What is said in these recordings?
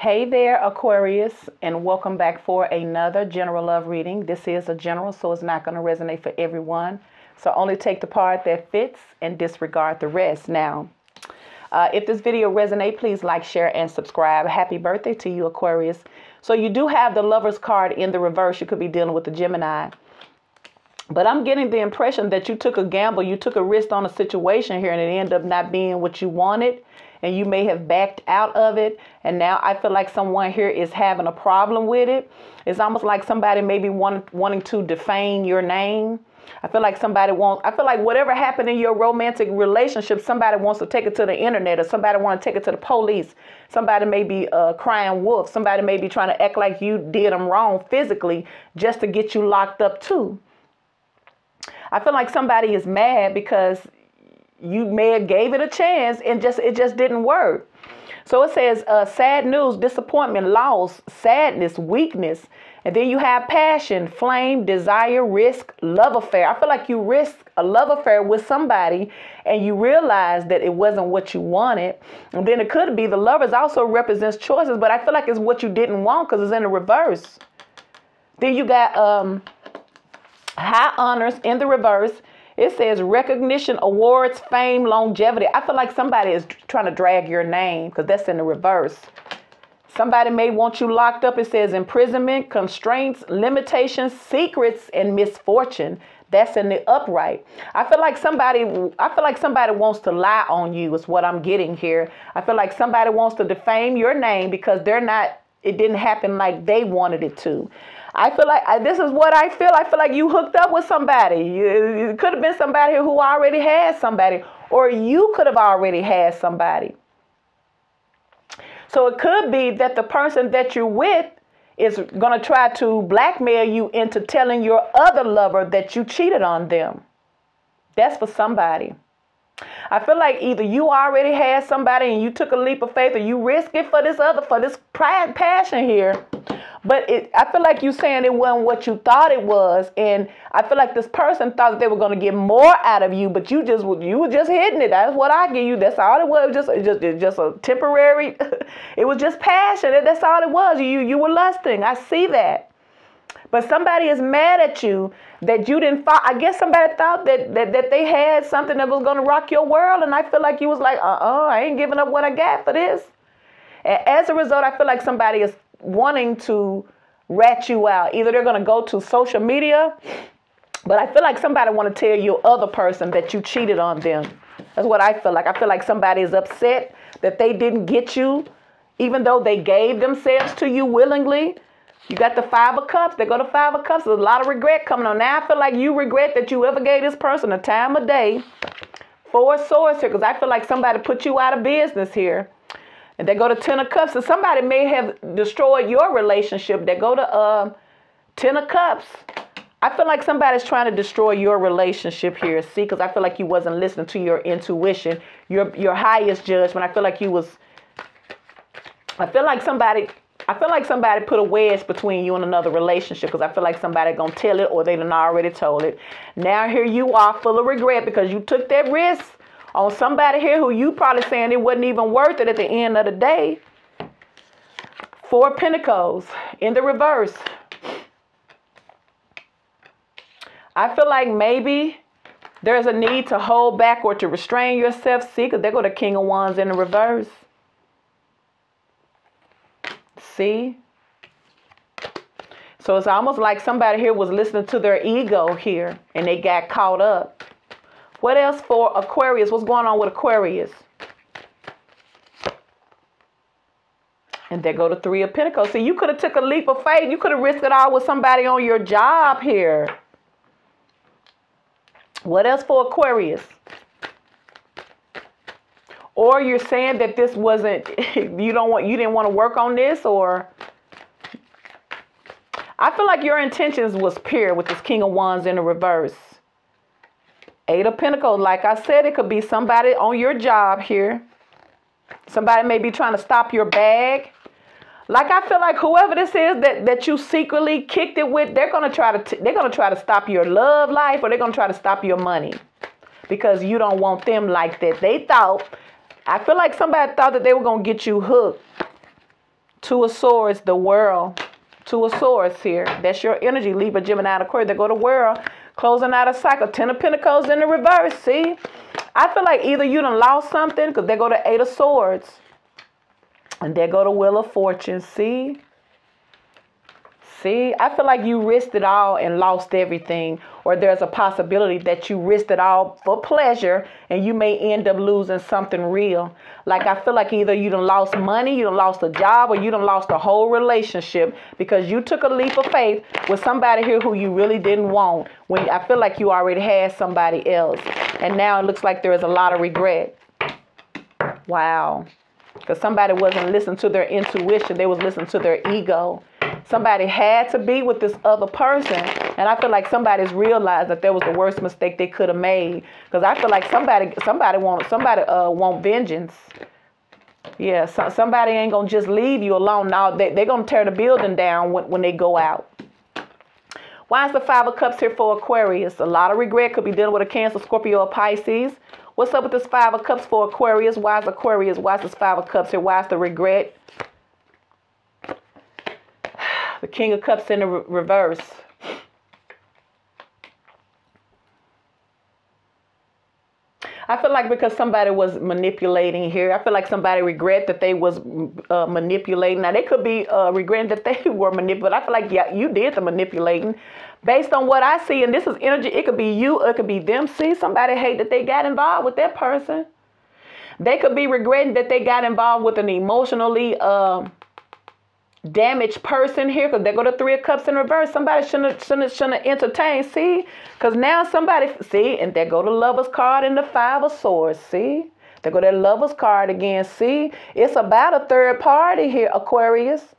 Hey there, Aquarius, and welcome back for another general love reading. This is a general, so it's not going to resonate for everyone. So only take the part that fits and disregard the rest. Now, uh, if this video resonates, please like, share, and subscribe. Happy birthday to you, Aquarius. So you do have the Lover's card in the reverse. You could be dealing with the Gemini. But I'm getting the impression that you took a gamble, you took a risk on a situation here, and it ended up not being what you wanted and you may have backed out of it and now I feel like someone here is having a problem with it. It's almost like somebody maybe want, wanting to defame your name. I feel like somebody wants I feel like whatever happened in your romantic relationship, somebody wants to take it to the internet or somebody want to take it to the police. Somebody may be uh, crying wolf. Somebody may be trying to act like you did them wrong physically just to get you locked up too. I feel like somebody is mad because you may have gave it a chance and just it just didn't work. So it says uh, sad news, disappointment, loss, sadness, weakness. And then you have passion, flame, desire, risk, love affair. I feel like you risk a love affair with somebody and you realize that it wasn't what you wanted. And then it could be the lovers also represents choices, but I feel like it's what you didn't want because it's in the reverse. Then you got um, high honors in the reverse. It says recognition, awards, fame, longevity. I feel like somebody is trying to drag your name because that's in the reverse. Somebody may want you locked up. It says imprisonment, constraints, limitations, secrets, and misfortune. That's in the upright. I feel like somebody I feel like somebody wants to lie on you is what I'm getting here. I feel like somebody wants to defame your name because they're not it didn't happen like they wanted it to. I feel like I, this is what I feel. I feel like you hooked up with somebody. You, it could have been somebody who already had somebody, or you could have already had somebody. So it could be that the person that you're with is going to try to blackmail you into telling your other lover that you cheated on them. That's for somebody. I feel like either you already had somebody and you took a leap of faith or you risk it for this other, for this pride, passion here. But it, I feel like you saying it wasn't what you thought it was, and I feel like this person thought they were going to get more out of you, but you just you were just hitting it. That's what I give you. That's all it was. Just just just a temporary. it was just passion. That's all it was. You you were lusting. I see that. But somebody is mad at you that you didn't follow. I guess somebody thought that, that, that they had something that was going to rock your world. And I feel like you was like, uh-uh, I ain't giving up what I got for this. And as a result, I feel like somebody is wanting to rat you out. Either they're going to go to social media, but I feel like somebody want to tell your other person that you cheated on them. That's what I feel like. I feel like somebody is upset that they didn't get you, even though they gave themselves to you willingly. You got the five of cups. They go to five of cups. There's a lot of regret coming on. Now I feel like you regret that you ever gave this person a time of day. Four swords here, because I feel like somebody put you out of business here. And they go to Ten of Cups. So somebody may have destroyed your relationship. They go to uh, Ten of Cups. I feel like somebody's trying to destroy your relationship here. See, because I feel like you wasn't listening to your intuition, your your highest judgment. I feel like you was. I feel like somebody. I feel like somebody put a wedge between you and another relationship because I feel like somebody gonna tell it or they done already told it. Now here you are full of regret because you took that risk on somebody here who you probably saying it wasn't even worth it at the end of the day. Four Pentacles in the reverse. I feel like maybe there's a need to hold back or to restrain yourself. See, because they go to King of Wands in the reverse. See? So it's almost like somebody here was listening to their ego here and they got caught up. What else for Aquarius? What's going on with Aquarius? And there go the three of Pentacles. See, you could have took a leap of faith. You could have risked it all with somebody on your job here. What else for Aquarius? Or you're saying that this wasn't you don't want you didn't want to work on this or I feel like your intentions was pure with this King of Wands in the reverse. Eight of Pentacles, like I said, it could be somebody on your job here. Somebody may be trying to stop your bag. Like I feel like whoever this is that, that you secretly kicked it with, they're gonna try to they're gonna try to stop your love life or they're gonna try to stop your money because you don't want them like that. They thought I feel like somebody thought that they were gonna get you hooked Two of Swords, the world. Two of Swords here. That's your energy. Libra, Gemini, Aquarius. They go to world. Closing out a cycle. Ten of Pentacles in the reverse. See? I feel like either you done lost something because they go to Eight of Swords. And they go to Wheel of Fortune. See? See, I feel like you risked it all and lost everything, or there's a possibility that you risked it all for pleasure and you may end up losing something real. Like I feel like either you done lost money, you done lost a job, or you done lost a whole relationship because you took a leap of faith with somebody here who you really didn't want. When I feel like you already had somebody else, and now it looks like there is a lot of regret. Wow, because somebody wasn't listening to their intuition; they was listening to their ego Somebody had to be with this other person. And I feel like somebody's realized that there was the worst mistake they could have made. Because I feel like somebody somebody want somebody uh want vengeance. Yeah, so, somebody ain't gonna just leave you alone. Now they, they're gonna tear the building down when, when they go out. Why is the Five of Cups here for Aquarius? A lot of regret could be dealing with a Cancer, Scorpio, or Pisces. What's up with this Five of Cups for Aquarius? Why is Aquarius? Why is this Five of Cups here? Why is the regret? The King of Cups in the re- reverse. I feel like because somebody was manipulating here, I feel like somebody regret that they was uh, manipulating. Now they could be uh, regretting that they were manipulating. I feel like yeah, you did the manipulating, based on what I see. And this is energy. It could be you. It could be them. See, somebody hate that they got involved with that person. They could be regretting that they got involved with an emotionally. Uh, damaged person here because they go to three of cups in reverse. Somebody shouldn't shouldn't shouldn't entertain see? Because now somebody see? And they go to lovers card and the five of swords see? They go to lovers card again see? It's about a third party here aquarius.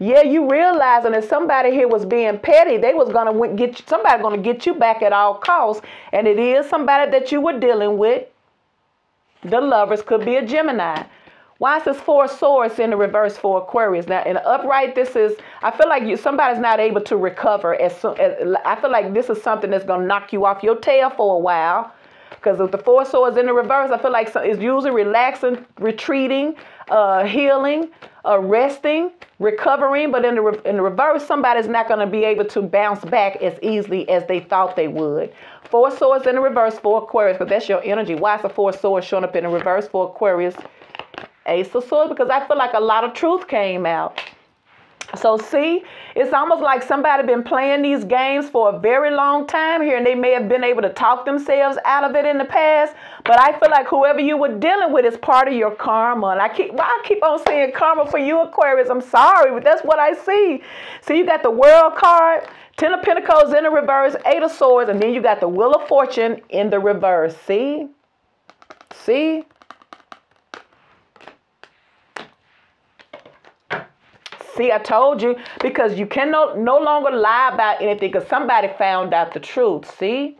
Yeah you realizing that somebody here was being petty. They was gonna get you, somebody gonna get you back at all costs. And it is somebody that you were dealing with. The lovers could be a gemini why is this four swords in the reverse for Aquarius? Now, in upright, this is, I feel like you somebody's not able to recover. As as, I feel like this is something that's going to knock you off your tail for a while. Because with the four swords in the reverse, I feel like it's usually relaxing, retreating, uh, healing, uh, resting, recovering. But in the, re- in the reverse, somebody's not going to be able to bounce back as easily as they thought they would. Four swords in the reverse for Aquarius, but that's your energy. Why is the four swords showing up in the reverse for Aquarius? Ace of Swords because I feel like a lot of truth came out. So see, it's almost like somebody been playing these games for a very long time here, and they may have been able to talk themselves out of it in the past. But I feel like whoever you were dealing with is part of your karma. And I keep well, I keep on saying karma for you, Aquarius. I'm sorry, but that's what I see. So you got the world card, Ten of Pentacles in the reverse, Eight of Swords, and then you got the Wheel of Fortune in the reverse. See? See? See, I told you because you can no, no longer lie about anything because somebody found out the truth. See?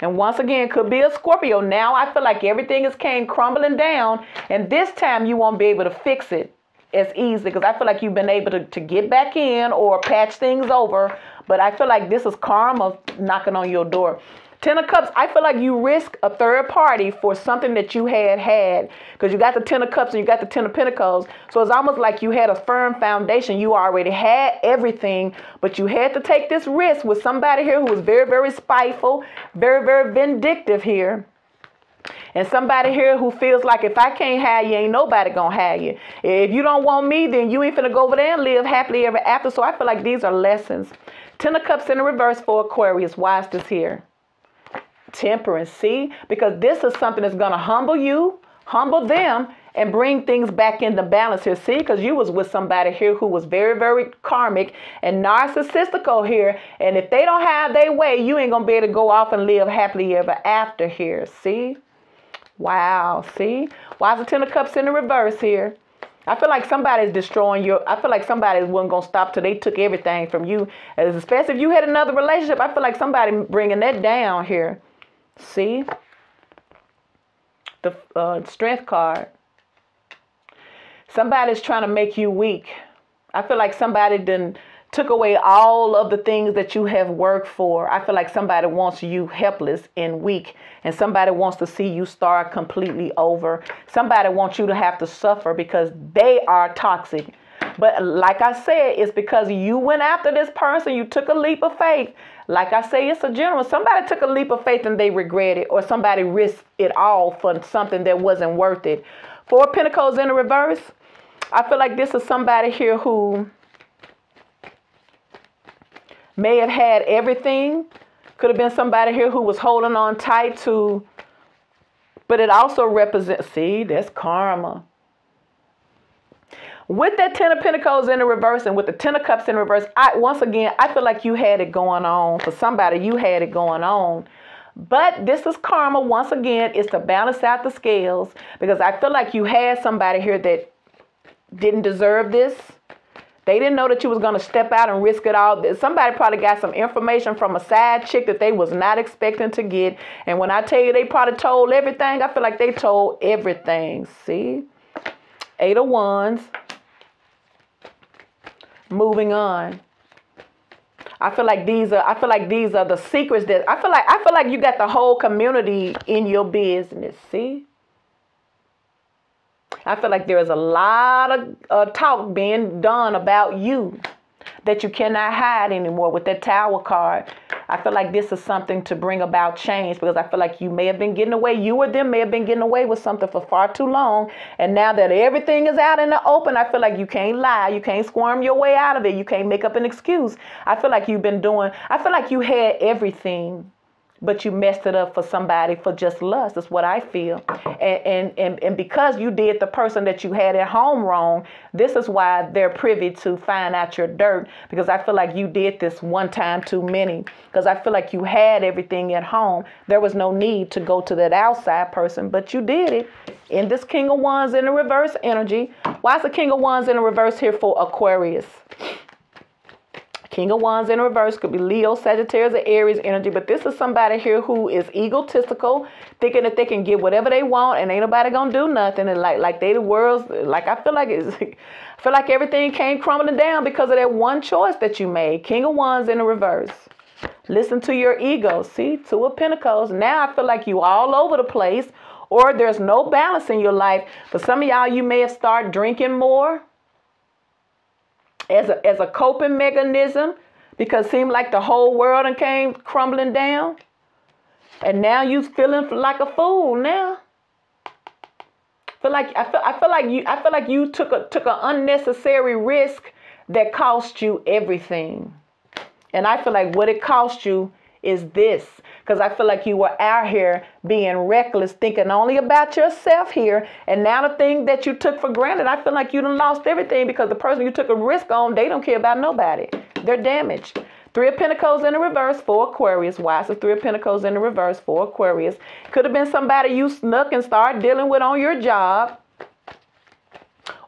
And once again, could be a Scorpio. Now I feel like everything is came crumbling down, and this time you won't be able to fix it as easily because I feel like you've been able to, to get back in or patch things over. But I feel like this is karma knocking on your door. Ten of Cups, I feel like you risk a third party for something that you had had because you got the Ten of Cups and you got the Ten of Pentacles. So it's almost like you had a firm foundation. You already had everything, but you had to take this risk with somebody here who was very, very spiteful, very, very vindictive here. And somebody here who feels like if I can't have you, ain't nobody gonna have you. If you don't want me, then you ain't finna go over there and live happily ever after. So I feel like these are lessons. Ten of Cups in the reverse for Aquarius. Why is this here? Temperance. See, because this is something that's going to humble you, humble them, and bring things back into balance here. See, because you was with somebody here who was very, very karmic and narcissistical here. And if they don't have their way, you ain't going to be able to go off and live happily ever after here. See? Wow. See? Why is the Ten of Cups in the reverse here? I feel like somebody's destroying your. I feel like somebody wasn't gonna stop till they took everything from you. As especially if you had another relationship, I feel like somebody bringing that down here. See? The uh, strength card. Somebody's trying to make you weak. I feel like somebody done took away all of the things that you have worked for. I feel like somebody wants you helpless and weak, and somebody wants to see you start completely over. Somebody wants you to have to suffer because they are toxic. But like I said, it's because you went after this person, you took a leap of faith. Like I say, it's a general. Somebody took a leap of faith and they regret it, or somebody risked it all for something that wasn't worth it. Four Pentacles in the reverse. I feel like this is somebody here who may have had everything. Could have been somebody here who was holding on tight to, but it also represents, see, that's karma. With that Ten of Pentacles in the reverse and with the Ten of Cups in reverse, I once again I feel like you had it going on. For somebody, you had it going on. But this is karma once again, is to balance out the scales because I feel like you had somebody here that didn't deserve this. They didn't know that you was going to step out and risk it all. Somebody probably got some information from a side chick that they was not expecting to get. And when I tell you they probably told everything, I feel like they told everything. See? Eight of Wands. Moving on. I feel like these are I feel like these are the secrets that I feel like I feel like you got the whole community in your business. See? I feel like there is a lot of uh, talk being done about you that you cannot hide anymore with that tower card. I feel like this is something to bring about change because I feel like you may have been getting away, you or them may have been getting away with something for far too long. And now that everything is out in the open, I feel like you can't lie. You can't squirm your way out of it. You can't make up an excuse. I feel like you've been doing, I feel like you had everything but you messed it up for somebody for just lust. That's what I feel. And, and, and, and because you did the person that you had at home wrong, this is why they're privy to find out your dirt. Because I feel like you did this one time too many. Because I feel like you had everything at home. There was no need to go to that outside person, but you did it. In this King of Wands in the reverse energy. Why is the King of Wands in the reverse here for Aquarius? King of Wands in reverse could be Leo, Sagittarius, or Aries energy, but this is somebody here who is egotistical, thinking that they can get whatever they want and ain't nobody gonna do nothing. And like like they the world's like I feel like it's I feel like everything came crumbling down because of that one choice that you made. King of Wands in the reverse. Listen to your ego. See, two of Pentacles. Now I feel like you all over the place, or there's no balance in your life. For some of y'all, you may have started drinking more as a, as a coping mechanism because it seemed like the whole world and came crumbling down. And now you feeling like a fool now. Feel like I feel I feel like you I feel like you took a took an unnecessary risk that cost you everything. And I feel like what it cost you is this because I feel like you were out here being reckless, thinking only about yourself here. And now the thing that you took for granted, I feel like you done lost everything because the person you took a risk on, they don't care about nobody. They're damaged. Three of Pentacles in the reverse for Aquarius. Why is the Three of Pentacles in the reverse for Aquarius? Could have been somebody you snuck and started dealing with on your job.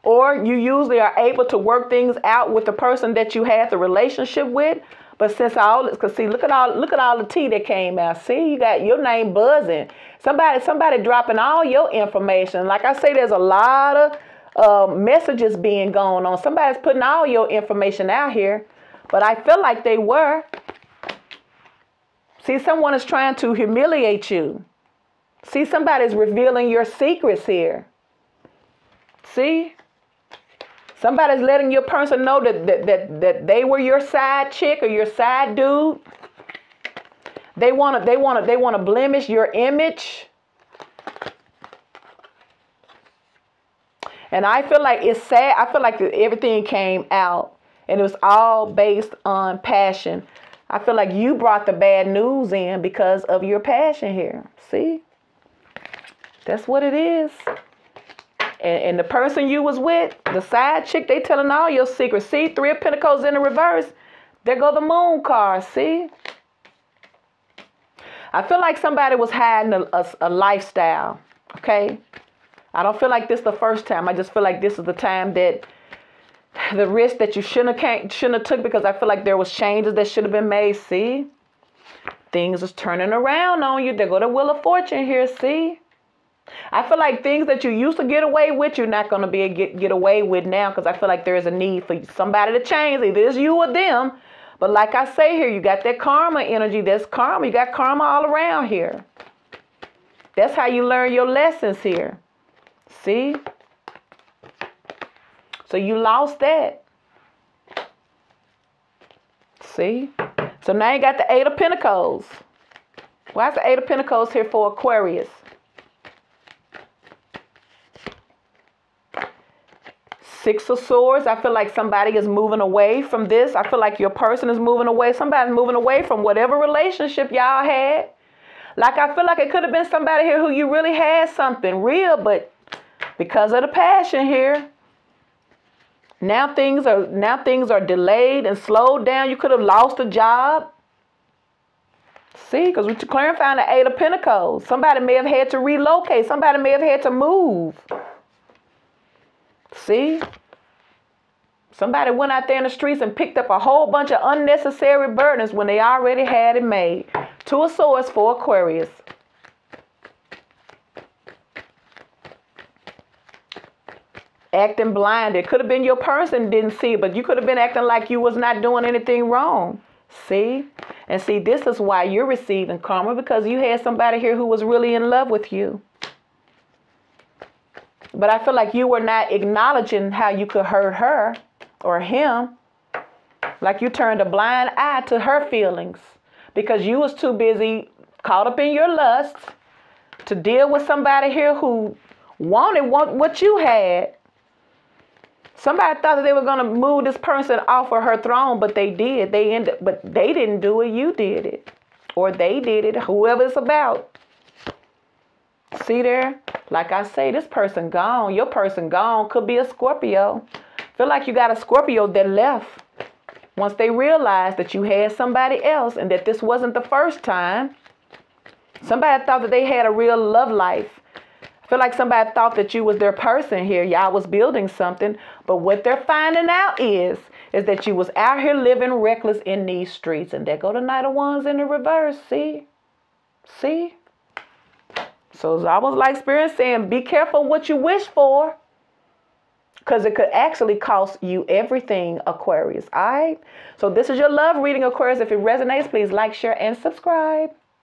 Or you usually are able to work things out with the person that you had the relationship with. But since all cause see, look at all look at all the tea that came out. See, you got your name buzzing. Somebody somebody dropping all your information. Like I say, there's a lot of uh, messages being going on. Somebody's putting all your information out here, but I feel like they were. See, someone is trying to humiliate you. See, somebody's revealing your secrets here. See? Somebody's letting your person know that, that, that, that they were your side chick or your side dude. They want to they want to they want to blemish your image. And I feel like it's sad. I feel like everything came out and it was all based on passion. I feel like you brought the bad news in because of your passion here. See? That's what it is. And, and the person you was with, the side chick, they telling all your secrets. See, three of pentacles in the reverse. There go the moon card, see? I feel like somebody was hiding a, a, a lifestyle, okay? I don't feel like this the first time. I just feel like this is the time that the risk that you shouldn't have shouldn't have took because I feel like there was changes that should have been made. See, things is turning around on you. There go the wheel of fortune here. See, I feel like things that you used to get away with, you're not going to be to get, get away with now because I feel like there is a need for somebody to change. Either it's you or them. But like I say here, you got that karma energy. That's karma. You got karma all around here. That's how you learn your lessons here. See? So you lost that. See? So now you got the Eight of Pentacles. Why is the Eight of Pentacles here for Aquarius? Six of Swords. I feel like somebody is moving away from this. I feel like your person is moving away. Somebody's moving away from whatever relationship y'all had. Like I feel like it could have been somebody here who you really had something real, but because of the passion here, now things are now things are delayed and slowed down. You could have lost a job. See, because we're clarifying the Eight of Pentacles. Somebody may have had to relocate. Somebody may have had to move. See? Somebody went out there in the streets and picked up a whole bunch of unnecessary burdens when they already had it made. Two Swords for Aquarius. Acting blind. It could have been your person didn't see it, but you could have been acting like you was not doing anything wrong. See? And see, this is why you're receiving karma because you had somebody here who was really in love with you. But I feel like you were not acknowledging how you could hurt her or him. Like you turned a blind eye to her feelings because you was too busy caught up in your lust to deal with somebody here who wanted what you had. Somebody thought that they were to move this person off of her throne, but they did. They ended, but they didn't do it. You did it, or they did it. Whoever it's about. See there? Like I say, this person gone. Your person gone could be a Scorpio. Feel like you got a Scorpio that left. Once they realized that you had somebody else and that this wasn't the first time, somebody thought that they had a real love life. I feel like somebody thought that you was their person here. Y'all was building something, but what they're finding out is is that you was out here living reckless in these streets. And there go the Knight of Wands in the reverse. See? See? So it's almost like Spirit saying, be careful what you wish for. Because it could actually cost you everything, Aquarius. All right? So this is your love reading, Aquarius. If it resonates, please like, share, and subscribe.